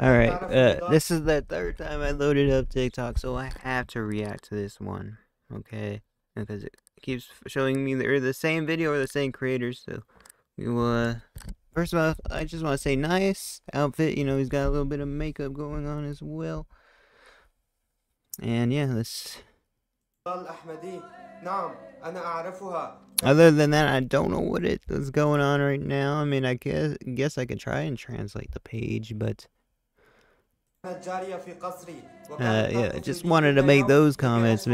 Alright, uh, this is the third time I loaded up TikTok, so I have to react to this one, okay? Because it keeps showing me they're the same video or the same creators, so we will, uh, first of all, I just want to say nice outfit, you know, he's got a little bit of makeup going on as well. And yeah, let's... Other than that, I don't know what it is going on right now. I mean, I guess guess I could try and translate the page, but uh, yeah, I just wanted to make those comments.